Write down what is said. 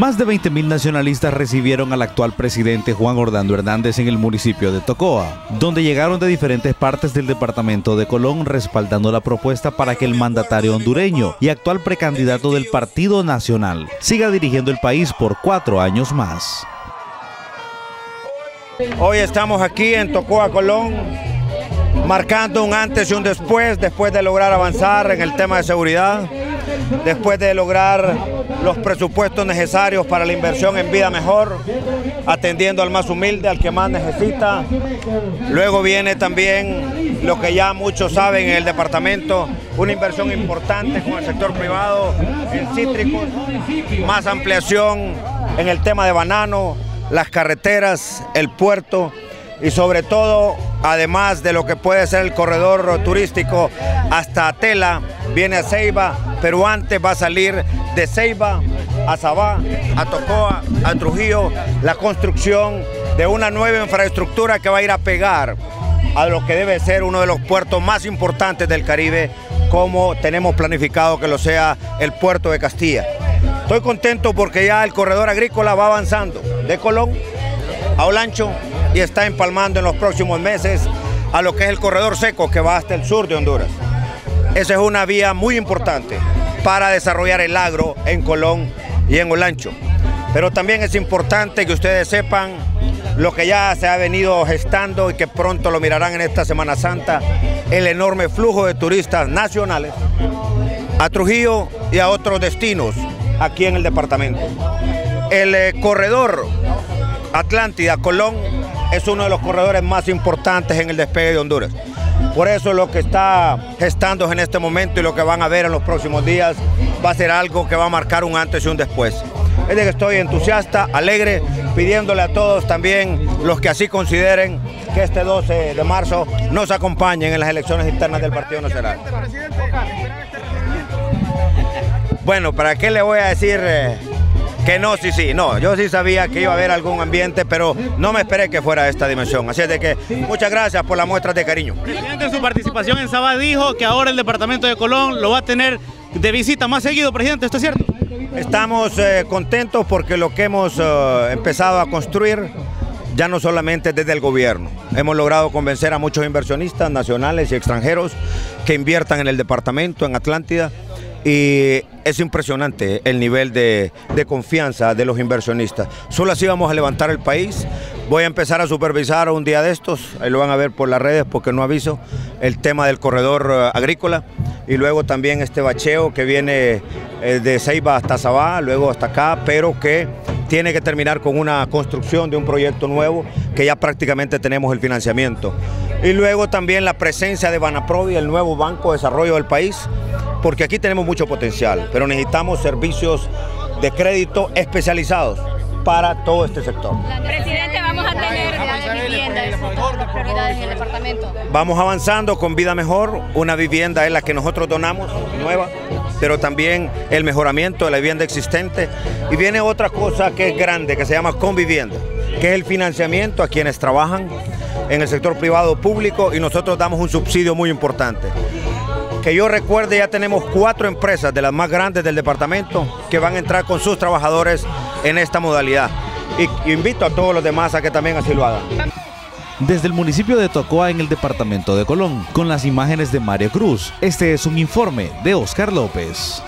Más de 20.000 nacionalistas recibieron al actual presidente Juan Orlando Hernández en el municipio de Tocoa, donde llegaron de diferentes partes del departamento de Colón respaldando la propuesta para que el mandatario hondureño y actual precandidato del Partido Nacional siga dirigiendo el país por cuatro años más. Hoy estamos aquí en Tocoa, Colón, marcando un antes y un después, después de lograr avanzar en el tema de seguridad, después de lograr los presupuestos necesarios para la inversión en vida mejor, atendiendo al más humilde, al que más necesita. Luego viene también lo que ya muchos saben en el departamento, una inversión importante con el sector privado en cítricos, más ampliación en el tema de banano, las carreteras, el puerto y sobre todo, además de lo que puede ser el corredor turístico hasta Atela, viene a Ceiba, pero antes va a salir de Ceiba a Sabá, a Tocoa, a Trujillo, la construcción de una nueva infraestructura que va a ir a pegar a lo que debe ser uno de los puertos más importantes del Caribe, como tenemos planificado que lo sea el puerto de Castilla. Estoy contento porque ya el corredor agrícola va avanzando de Colón a Olancho y está empalmando en los próximos meses a lo que es el corredor seco que va hasta el sur de Honduras. Esa es una vía muy importante para desarrollar el agro en Colón y en Olancho. Pero también es importante que ustedes sepan lo que ya se ha venido gestando y que pronto lo mirarán en esta Semana Santa, el enorme flujo de turistas nacionales a Trujillo y a otros destinos aquí en el departamento. El eh, corredor Atlántida-Colón es uno de los corredores más importantes en el despegue de Honduras. Por eso lo que está gestando en este momento y lo que van a ver en los próximos días va a ser algo que va a marcar un antes y un después. Es de que estoy entusiasta, alegre, pidiéndole a todos también los que así consideren que este 12 de marzo nos acompañen en las elecciones internas del Partido Nacional. Bueno, ¿para qué le voy a decir eh, que no, sí, sí? No, yo sí sabía que iba a haber algún ambiente, pero no me esperé que fuera esta dimensión. Así es de que muchas gracias por la muestra de cariño. Presidente, en su participación en Sabá dijo que ahora el departamento de Colón lo va a tener de visita más seguido, presidente, ¿esto es cierto? Estamos eh, contentos porque lo que hemos eh, empezado a construir ya no solamente desde el gobierno. Hemos logrado convencer a muchos inversionistas nacionales y extranjeros que inviertan en el departamento, en Atlántida, y es impresionante el nivel de, confianza de los inversionistas. Solo así vamos a levantar el país. Voy a empezar a supervisar un día de estos, ahí lo van a ver por las redes porque no aviso, el tema del corredor uh, agrícola y luego también este bacheo que viene eh, de Ceiba hasta Sabá, luego hasta acá, pero que tiene que terminar con una construcción de un proyecto nuevo que ya prácticamente tenemos el financiamiento. Y luego también la presencia de Banaprovi, el nuevo Banco de Desarrollo del país, porque aquí tenemos mucho potencial, pero necesitamos servicios de crédito especializados para todo este sector. Presidente, vamos a tener viviendas, prioridades en el departamento. Vamos avanzando con Vida Mejor, una vivienda es la que nosotros donamos, nueva, pero también el mejoramiento de la vivienda existente. Y viene otra cosa que es grande, que se llama Convivienda, que es el financiamiento a quienes trabajan en el sector privado público y nosotros damos un subsidio muy importante. Que yo recuerde, ya tenemos cuatro empresas de las más grandes del departamento que van a entrar con sus trabajadores en esta modalidad. Y invito a todos los demás a que también así lo hagan. Desde el municipio de Tocoa en el departamento de Colón, con las imágenes de Mario Cruz, este es un informe de Oscar López.